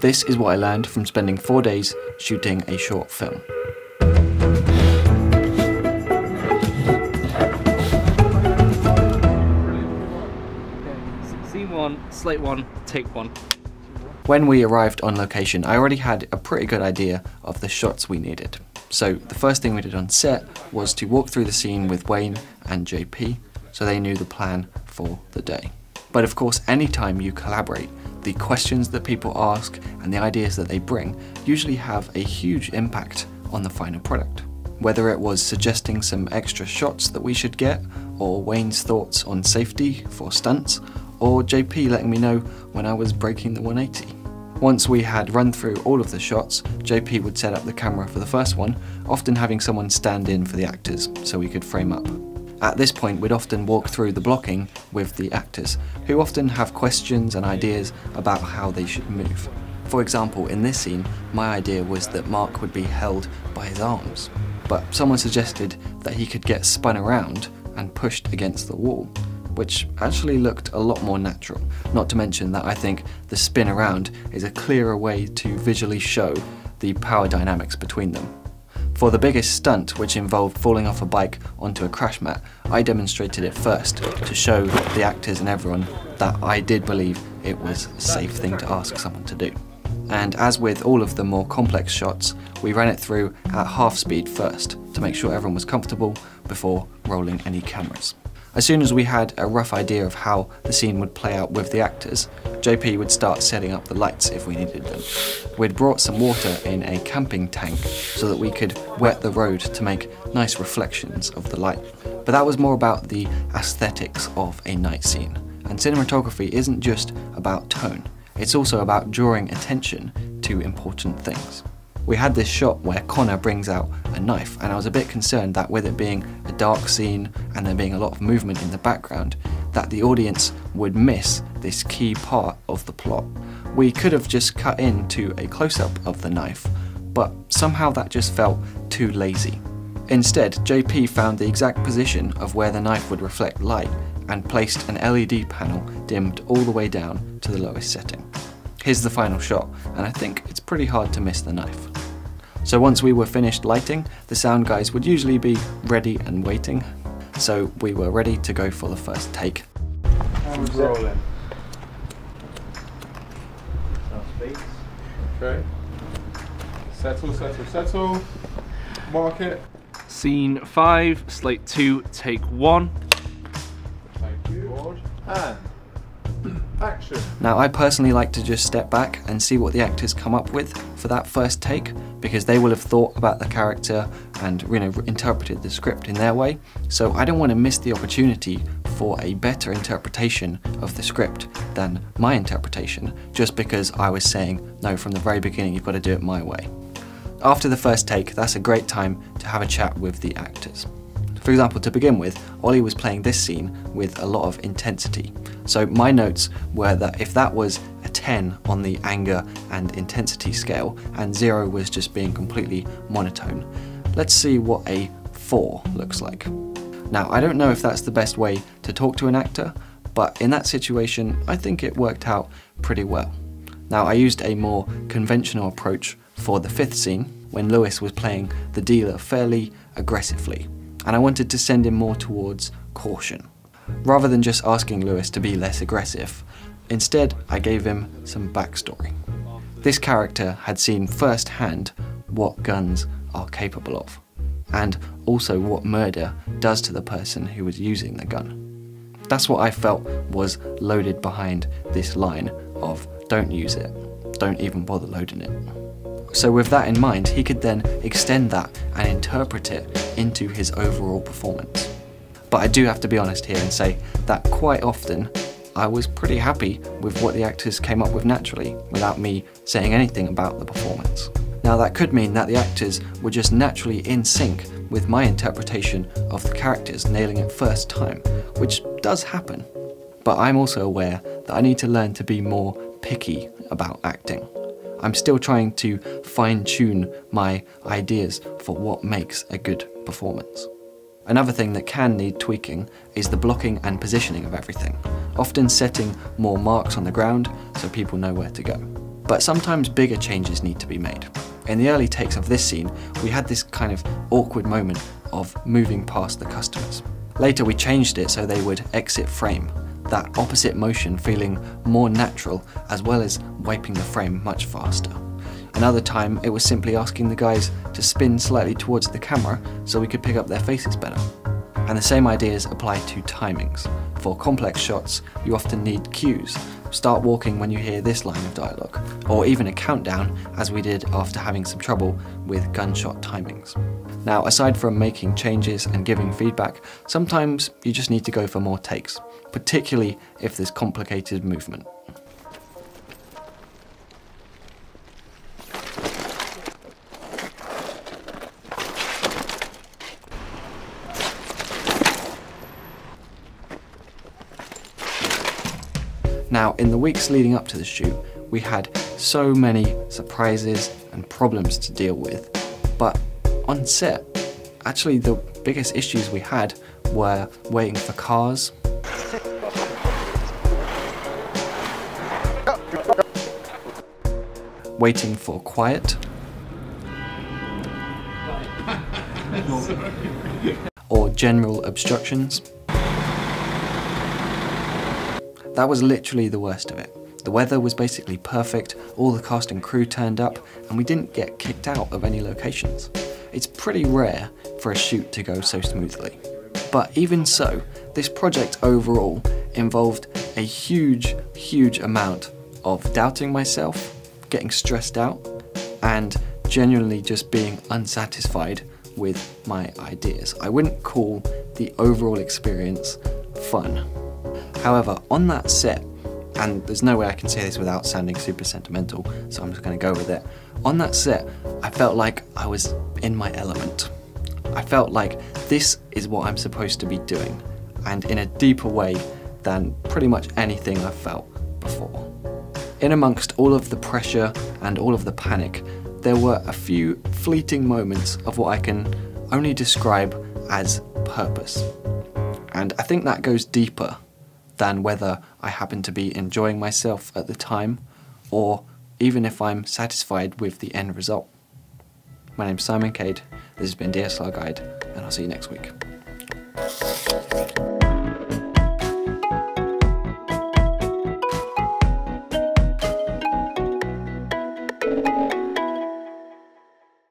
This is what I learned from spending four days shooting a short film. Scene one, slate one, take one. When we arrived on location, I already had a pretty good idea of the shots we needed. So the first thing we did on set was to walk through the scene with Wayne and JP so they knew the plan for the day. But of course, anytime you collaborate, the questions that people ask and the ideas that they bring usually have a huge impact on the final product. Whether it was suggesting some extra shots that we should get, or Wayne's thoughts on safety for stunts, or JP letting me know when I was breaking the 180. Once we had run through all of the shots, JP would set up the camera for the first one, often having someone stand in for the actors so we could frame up. At this point, we'd often walk through the blocking with the actors, who often have questions and ideas about how they should move. For example, in this scene, my idea was that Mark would be held by his arms, but someone suggested that he could get spun around and pushed against the wall, which actually looked a lot more natural. Not to mention that I think the spin around is a clearer way to visually show the power dynamics between them. For the biggest stunt, which involved falling off a bike onto a crash mat, I demonstrated it first to show the actors and everyone that I did believe it was a safe thing to ask someone to do. And as with all of the more complex shots, we ran it through at half speed first to make sure everyone was comfortable before rolling any cameras. As soon as we had a rough idea of how the scene would play out with the actors, JP would start setting up the lights if we needed them. We'd brought some water in a camping tank so that we could wet the road to make nice reflections of the light. But that was more about the aesthetics of a night scene. And cinematography isn't just about tone, it's also about drawing attention to important things. We had this shot where Connor brings out a knife, and I was a bit concerned that with it being a dark scene and there being a lot of movement in the background, that the audience would miss this key part of the plot. We could have just cut into a close up of the knife, but somehow that just felt too lazy. Instead, JP found the exact position of where the knife would reflect light and placed an LED panel dimmed all the way down to the lowest setting. Here's the final shot, and I think it's pretty hard to miss the knife. So once we were finished lighting, the sound guys would usually be ready and waiting. So we were ready to go for the first take. And rolling. Okay. Settle, settle, settle. Mark it. Scene five, slate two, take one. Thank you. And action. Now, I personally like to just step back and see what the actors come up with for that first take because they will have thought about the character and you know interpreted the script in their way. So I don't want to miss the opportunity for a better interpretation of the script than my interpretation just because I was saying no from the very beginning you've got to do it my way. After the first take, that's a great time to have a chat with the actors. For example, to begin with, Ollie was playing this scene with a lot of intensity. So my notes were that if that was a 10 on the anger and intensity scale, and 0 was just being completely monotone, let's see what a 4 looks like. Now, I don't know if that's the best way to talk to an actor, but in that situation, I think it worked out pretty well. Now, I used a more conventional approach for the fifth scene, when Lewis was playing the dealer fairly aggressively and I wanted to send him more towards caution. Rather than just asking Lewis to be less aggressive, instead I gave him some backstory. This character had seen firsthand what guns are capable of, and also what murder does to the person who was using the gun. That's what I felt was loaded behind this line of don't use it, don't even bother loading it. So with that in mind, he could then extend that and interpret it into his overall performance. But I do have to be honest here and say that quite often I was pretty happy with what the actors came up with naturally without me saying anything about the performance. Now that could mean that the actors were just naturally in sync with my interpretation of the characters nailing it first time, which does happen. But I'm also aware that I need to learn to be more picky about acting. I'm still trying to fine tune my ideas for what makes a good performance. Another thing that can need tweaking is the blocking and positioning of everything. often setting more marks on the ground so people know where to go. But sometimes bigger changes need to be made. In the early takes of this scene, we had this kind of awkward moment of moving past the customers. Later we changed it so they would exit frame, that opposite motion feeling more natural as well as wiping the frame much faster. Another time it was simply asking the guys to spin slightly towards the camera so we could pick up their faces better. And the same ideas apply to timings. For complex shots, you often need cues. Start walking when you hear this line of dialogue, or even a countdown, as we did after having some trouble with gunshot timings. Now, aside from making changes and giving feedback, sometimes you just need to go for more takes, particularly if there's complicated movement. Now, in the weeks leading up to the shoot, we had so many surprises and problems to deal with. But on set, actually the biggest issues we had were waiting for cars. Waiting for quiet. or general obstructions. That was literally the worst of it. The weather was basically perfect, all the cast and crew turned up, and we didn't get kicked out of any locations. It's pretty rare for a shoot to go so smoothly. But even so, this project overall involved a huge, huge amount of doubting myself, getting stressed out, and genuinely just being unsatisfied with my ideas. I wouldn't call the overall experience fun. However, on that set, and there's no way I can say this without sounding super sentimental, so I'm just going to go with it. On that set, I felt like I was in my element. I felt like this is what I'm supposed to be doing, and in a deeper way than pretty much anything I've felt before. In amongst all of the pressure and all of the panic, there were a few fleeting moments of what I can only describe as purpose. And I think that goes deeper than whether I happen to be enjoying myself at the time or even if I'm satisfied with the end result. My name's Simon Cade, this has been DSLR Guide, and I'll see you next week.